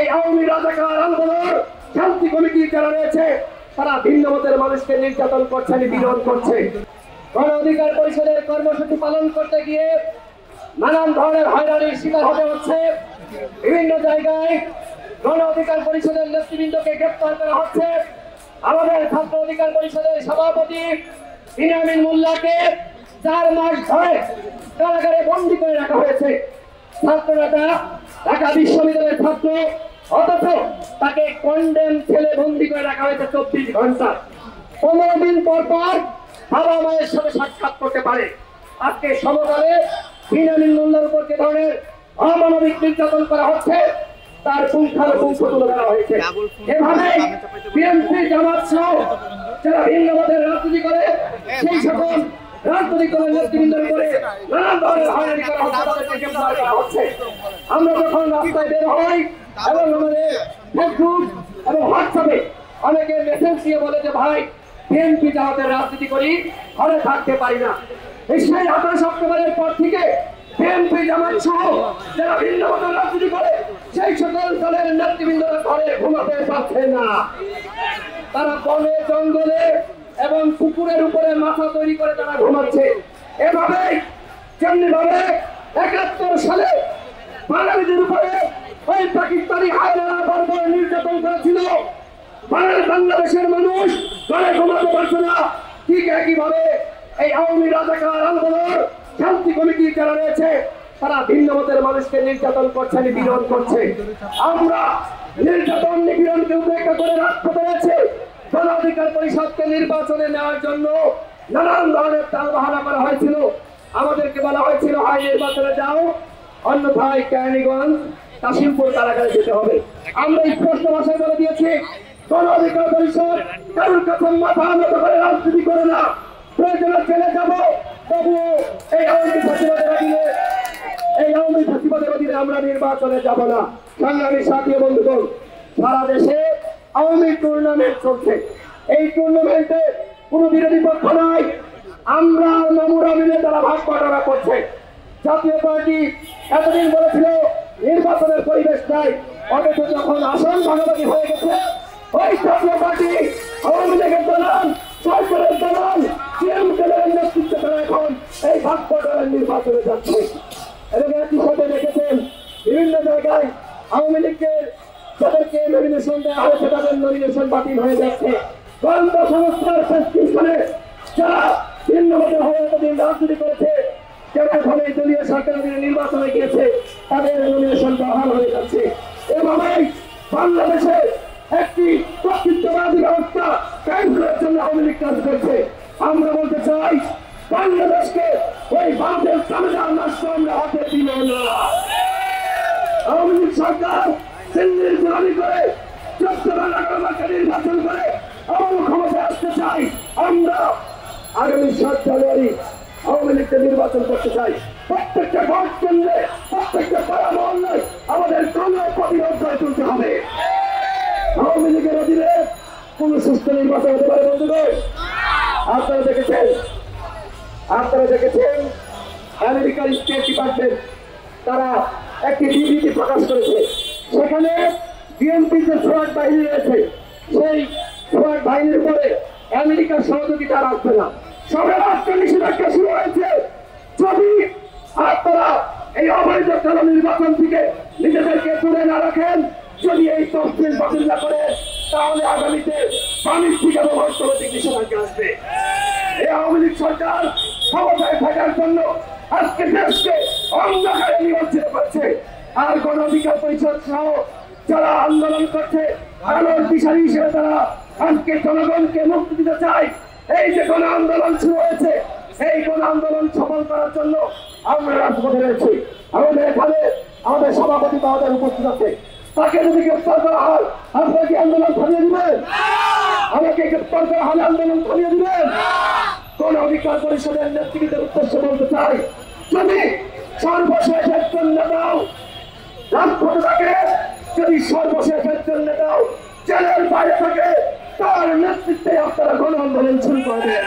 এই আওয়ামী রাজাকার আন্দোলন শান্তি কমিটি যারা রয়েছে, তারা ভিন্ন মতের মানুষকে নির্যাতন করছে, নিপীড়ন করছে। গণ অধিকার পরিষদের কর্মসূচি পালন করতে গিয়ে নানান ধরনের হয়রানির শিকার হতে হচ্ছে। বিভিন্ন জায়গায় গণ অধিকার পরিষদের নেতৃবৃন্দকে গ্রেপ্তার করা হচ্ছে। আমাদের ছাত্র অধিকার পরিষদের সভাপতি বিনামিন মোল্লাকে চার মাস ধরে কারাগারে বন্দী করে রাখা হয়েছে। ছাত্র নেতা ঢাকা বিশ্ববিদ্যালয়ের ছাত্র, অথচ তাকে কন্ডেম ছেলে বন্দী করে রাখা হয়েছে চব্বিশ ঘণ্টা। পনেরো দিন পর পর বাবা মায়ের সাথে সাক্ষাৎ করতে পারে। আজকে সমকালে বিনামিন মোল্লার উপর যে ধরনের অমানবিক নির্যাতন করা হচ্ছে, তার পুঙ্খানুপুঙ্খ তুলে ধরা হয়েছে। এভাবে বিএনপি জামাত সহ যারা ভিন্ন মতের রাজনীতি করে, সেই সকল রাজনৈতিক দলের নেতৃবৃন্দের উপরে নানান ধরনের হয়রানি করা হচ্ছে। আমরা যখন রাস্তায় বের হই, এবং আমাদের ফেসবুক এবং হোয়াটসঅ্যাপে অনেকে মেসেজ দিয়ে বলে যে, ভাই বিএনপি জামাতের রাজনীতি করি, ঘরে থাকতে পারি না। এই সেই আঠাশ অক্টোবরের পর থেকে বিএনপি জামাত সহ যারা ভিন্ন মতের রাজনীতি করে, সেই সকল দলের নেতৃবৃন্দরা ঘরে ঘুমাতে পারছে না। তারা বনে, জঙ্গলে এবং পুকুরের উপরে মাথা তৈরি করে তারা ঘুমাচ্ছে। এভাবে যেমনি ভাবে একাত্তর সালে বাঙালিদের উপরে ওই পাকিস্তানি হায়দারা বর্বর নির্যাতন করেছিল। বাংলাদেশের মানুষ ঘরে ঘুমাতে পারছে না। ঠিক একইভাবে এই আওয়ামী রাজাকার আন্দোলন শান্তি কমিটি যারা রয়েছে, তারা ভিন্ন মতের মানুষকে নির্যাতন করছে, নিপীড়ন করছে। আমরা নির্যাতন, নিপীড়নকে উপেক্ষা করে পেরেছে গণ অধিকার পরিষদকে নির্বাচনে নেওয়ার জন্য নানান ধরনের তাল বাহানা করা হয়েছিল। আমাদেরকে বলা হয়েছিল, হয় নির্বাচনে যাও অন্যথায় কেরানীগঞ্জ, কাশিমপুর কারাগারে যেতে হবে। আমরা স্পষ্ট ভাষায় বলে দিয়েছি। গণ অধিকার পরিষদ কারোর কাছে মাথা নত করে রাজনীতি করে না। প্রয়োজনে চলে যাব। তবুও এই আওয়ামী ফাঁসিবাদের অধীনে, এই আওয়ামী ফাঁসিবাদের অধীনে আমরা নির্বাচনে যাব না। সংগ্রামী সাথী বন্ধুগণ, সারা দেশে আওয়ামী টুর্নামেন্ট চলছে। এই টুর্নামেন্টে কোনো বিরোধী পক্ষ নাই। আমরা মামুরা মিলে তারা ভাগ বাটোয়ারা করছে। জাতীয় পার্টি এতদিন বলেছিল, নির্বাচনের পরিবেশ নাই। অথচ যখন আসন ভাগাভাগি হয়ে গেছে, ওই জাতীয় পার্টি আওয়ামী লীগের দলাল, সরকারের দলাল, সিএম দলের নেতৃত্বে তারা এখন এই ভাগ বাটোয়ারার নির্বাচনে যাচ্ছে। এবং একই সাথে দেখেছেন, বিভিন্ন জায়গায় আওয়ামী লীগের যাদেরকে নমিনেশন দেওয়া হয়েছে তাদের নমিনেশন বাতিল হয়ে যাচ্ছে। গোয়েন্দা সংস্থার প্রেসক্রিপশনে যারা ভিন্ন হয়ে এতদিন রাজনীতি করেছে যারা এই দলীয় সরকার অধীনে নির্বাচনে গিয়েছে, তাদের নমিনেশন বহাল হয়ে যাচ্ছে। এভাবেই বাংলাদেশে একটি প্রকৃতবাদী ব্যবস্থা কায়েম করার জন্য আওয়ামী লীগ কাজ করছে। আমরা বলতে চাই, বাংলাদেশকে ওই ভারতের সামনে নষ্ট আমরা হাতে দিল না। আওয়ামী লীগ সরকার দিল্লির গোলামি করে, চট্টগ্রাম নগরবাসী নির্বাচন করে আবার ক্ষমতায় আসতে চাই। আমরা আগামী সাত জানুয়ারি আওয়ামী লীগকে নির্বাচন করতে চাই। প্রত্যেকটা ভোট কেন্দ্রে, প্রত্যেকটা পাড়া আমাদের কোন প্রতিরোধ করে তুলতে হবে। আওয়ামী লীগের অধীনে কোন সুস্থ নির্বাচন হতে পারে বন্ধুগণ? আপনারা দেখেছেন আপনারা দেখেছেন, আমেরিকার স্টেট ডিপার্টমেন্ট, তারা একটি বিবৃতি প্রকাশ করেছে। সেখানে বিএনপি যে সোয়াট বাহিনী রয়েছে, সেই সোয়াট বাহিনীর উপরে আমেরিকার সহযোগিতা রাখবে না। সবে রাষ্ট্র নিষেধাজ্ঞা শুরু হয়েছে। যদি আপনারা এই অবৈধকাল নির্বাচন থেকে নিজেদেরকে দূরে না রাখেন, যদি এই তফসিল বাতিল না করে তাহলে আগামীতে বাণিজ্যিক এবং অর্থনৈতিক নিষেধাজ্ঞা আসবে। এই আওয়ামী লীগ সরকার ক্ষমতায় থাকার জন্য আজকে দেশকে অন্ধকারে নিমজ্জিত করছে। আর গণ অধিকার পরিষদ সহ যারা আন্দোলন করছে, আলোর দিশারি হিসেবে তারা আজকে জনগণকে মুক্তি দিতে চায়। এই যে গণ আন্দোলন শুরু হয়েছে, এই গণ আন্দোলন সফল করার জন্য আমরা রাজপথে রয়েছি। আমাদের এখানে আমাদের সভাপতি আমাদের উপস্থিত আছে। তাকে যদি গ্রেপ্তার করা হয়, আপনারা কি আন্দোলন থামিয়ে দিবেন? আমাকে গ্রেপ্তার করা হলে আন্দোলন থামিয়ে দিবেন? কোন অধিকার পরিষদের নেতৃত্বের উদ্দেশ্যে বলতে চাই, যদি সর্বশেষ একজন নেতাও রাজপথে থাকে, যদি সর্বশেষ একজন নেতাও জেলের বাইরে থাকে নেতৃত্বে আপনারা গণ আন্দোলন শুরু করবেন